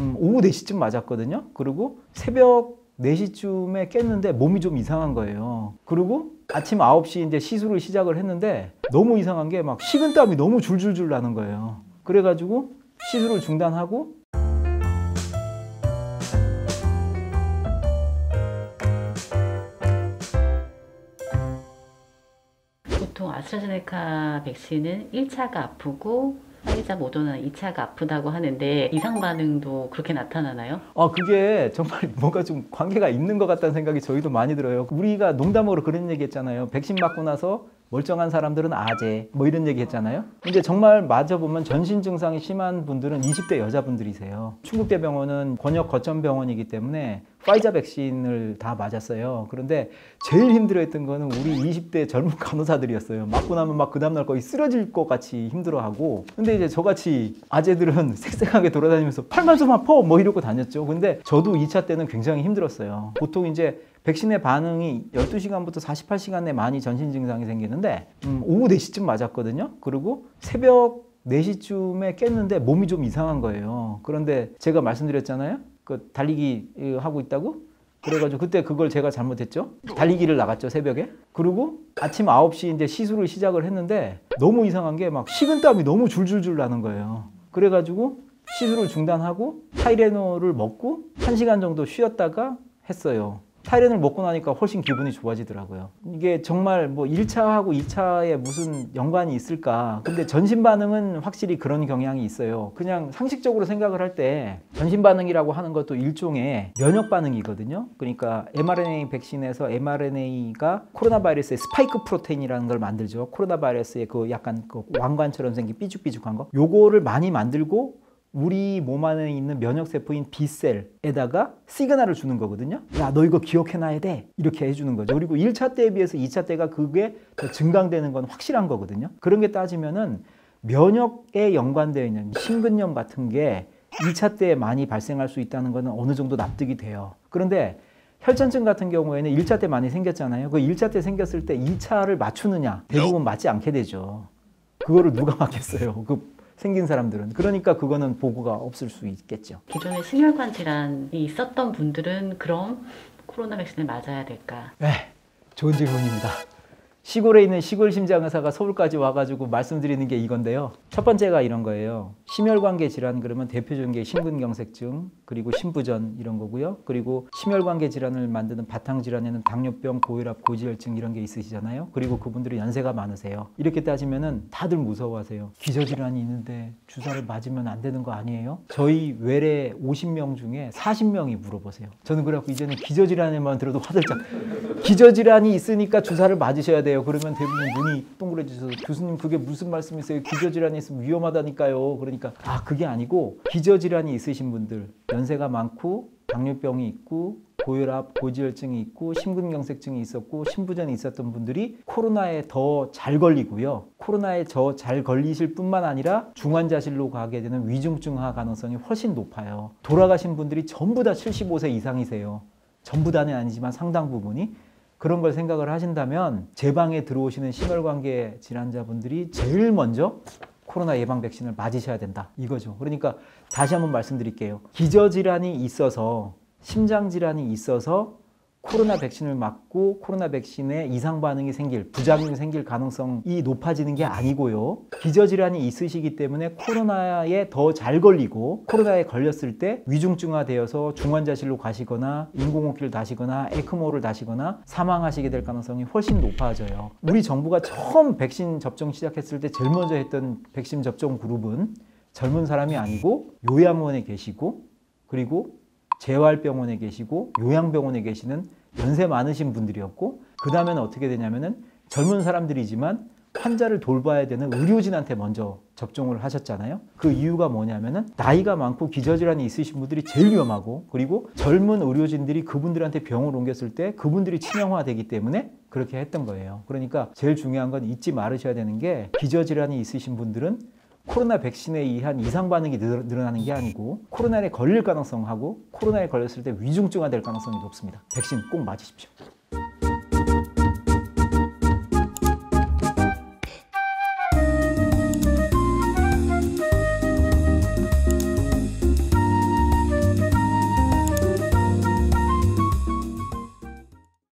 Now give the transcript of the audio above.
음, 오후 4시쯤 맞았거든요. 그리고 새벽 4시쯤에 깼는데 몸이 좀 이상한 거예요. 그리고 아침 9시 이제 시술을 시작을 했는데 너무 이상한 게 막 식은땀이 너무 줄줄줄 나는 거예요. 그래가지고 시술을 중단하고 보통 아스트라제네카 백신은 1차가 아프고 화이자 모더나는 2차가 아프다고 하는데 이상 반응도 그렇게 나타나나요? 아 그게 정말 뭔가 좀 관계가 있는 것 같다는 생각이 저희도 많이 들어요. 우리가 농담으로 그런 얘기 했잖아요. 백신 맞고 나서 멀쩡한 사람들은 아재 뭐 이런 얘기 했잖아요. 근데 정말 맞아보면 전신 증상이 심한 분들은 20대 여자분들이세요. 충북대병원은 권역 거점 병원이기 때문에 파이자 백신을 다 맞았어요. 그런데 제일 힘들어했던 거는 우리 20대 젊은 간호사들이었어요. 맞고 나면 막 그 다음날 거의 쓰러질 것 같이 힘들어하고. 근데 이제 저같이 아재들은 색색하게 돌아다니면서 팔만 좀 아파 뭐 이러고 다녔죠. 근데 저도 2차 때는 굉장히 힘들었어요. 보통 이제 백신의 반응이 12시간부터 48시간 내에 많이 전신 증상이 생기는데 음, 오후 4시쯤 맞았거든요. 그리고 새벽 4시쯤에 깼는데 몸이 좀 이상한 거예요. 그런데 제가 말씀드렸잖아요. 그 달리기 하고 있다고? 그래가지고 그때 그걸 제가 잘못했죠. 달리기를 나갔죠, 새벽에. 그리고 아침 9시 이제 시술을 시작을 했는데 너무 이상한 게 막 식은땀이 너무 줄줄줄 나는 거예요. 그래가지고 시술을 중단하고 타이레놀을 먹고 1시간 정도 쉬었다가 했어요. 타이렌을 먹고 나니까 훨씬 기분이 좋아지더라고요. 이게 정말 뭐 1차하고 2차에 무슨 연관이 있을까? 근데 전신 반응은 확실히 그런 경향이 있어요. 그냥 상식적으로 생각을 할 때 전신 반응이라고 하는 것도 일종의 면역 반응이거든요. 그러니까 mRNA 백신에서 mRNA가 코로나 바이러스의 스파이크 프로테인이라는 걸 만들죠. 코로나 바이러스의 그 약간 그 왕관처럼 생긴 삐죽삐죽한 거. 요거를 많이 만들고 우리 몸 안에 있는 면역세포인 B셀에다가 시그널을 주는 거거든요. 야, 너 이거 기억해놔야 돼. 이렇게 해주는 거죠. 그리고 1차 때에 비해서 2차 때가 그게 더 증강되는 건 확실한 거거든요. 그런 게 따지면은 면역에 연관되어 있는 심근염 같은 게 2차 때에 많이 발생할 수 있다는 거는 어느 정도 납득이 돼요. 그런데 혈전증 같은 경우에는 1차 때 많이 생겼잖아요. 그 1차 때 생겼을 때 2차를 맞추느냐? 대부분 맞지 않게 되죠. 그거를 누가 맞겠어요? 그 생긴 사람들은 그러니까 그거는 보고가 없을 수 있겠죠. 기존에 심혈관 질환이 있었던 분들은 그럼 코로나 백신을 맞아야 될까? 네, 좋은 질문입니다. 시골에 있는 시골 심장 의사가 서울까지 와가지고 말씀드리는 게 이건데요. 첫 번째가 이런 거예요. 심혈관계 질환 그러면 대표적인 게 심근경색증 그리고 심부전 이런 거고요. 그리고 심혈관계 질환을 만드는 바탕 질환에는 당뇨병, 고혈압, 고지혈증 이런 게 있으시잖아요. 그리고 그분들이 연세가 많으세요. 이렇게 따지면은 다들 무서워하세요. 기저질환이 있는데 주사를 맞으면 안 되는 거 아니에요? 저희 외래 50명 중에 40명이 물어보세요. 저는 그래갖고 이제는 기저질환에만 들어도 화들짝 기저질환이 있으니까 주사를 맞으셔야 돼요. 그러면 대부분 눈이 동그래지셔서 교수님 그게 무슨 말씀이세요? 기저질환이 있으면 위험하다니까요. 그러니까 아 그게 아니고 기저질환이 있으신 분들 연세가 많고 당뇨병이 있고 고혈압, 고지혈증이 있고 심근경색증이 있었고 심부전이 있었던 분들이 코로나에 더 잘 걸리고요. 코로나에 더잘 걸리실 뿐만 아니라 중환자실로 가게 되는 위중증화 가능성이 훨씬 높아요. 돌아가신 분들이 전부 다 75세 이상이세요. 전부 다는 아니지만 상당 부분이 그런 걸 생각을 하신다면 제 방에 들어오시는 심혈관계 질환자분들이 제일 먼저 코로나 예방 백신을 맞으셔야 된다. 이거죠. 그러니까 다시 한번 말씀드릴게요. 기저질환이 있어서 심장질환이 있어서 코로나 백신을 맞고 코로나 백신에 이상 반응이 생길 부작용이 생길 가능성이 높아지는 게 아니고요. 기저질환이 있으시기 때문에 코로나에 더 잘 걸리고 코로나에 걸렸을 때 위중증화 되어서 중환자실로 가시거나 인공호흡기를 다시거나 에크모를 다시거나 사망하시게 될 가능성이 훨씬 높아져요. 우리 정부가 처음 백신 접종 시작했을 때 제일 먼저 했던 백신 접종 그룹은 젊은 사람이 아니고 요양원에 계시고 그리고 재활병원에 계시고 요양병원에 계시는 연세 많으신 분들이었고 그 다음에는 어떻게 되냐면은 젊은 사람들이지만 환자를 돌봐야 되는 의료진한테 먼저 접종을 하셨잖아요. 그 이유가 뭐냐면은 나이가 많고 기저질환이 있으신 분들이 제일 위험하고 그리고 젊은 의료진들이 그분들한테 병을 옮겼을 때 그분들이 치명화되기 때문에 그렇게 했던 거예요. 그러니까 제일 중요한 건 잊지 말으셔야 되는 게 기저질환이 있으신 분들은 코로나 백신에 의한 이상 반응이 늘어나는 게 아니고 코로나에 걸릴 가능성하고 코로나에 걸렸을 때 위중증화 될 가능성이 높습니다. 백신 꼭 맞으십시오.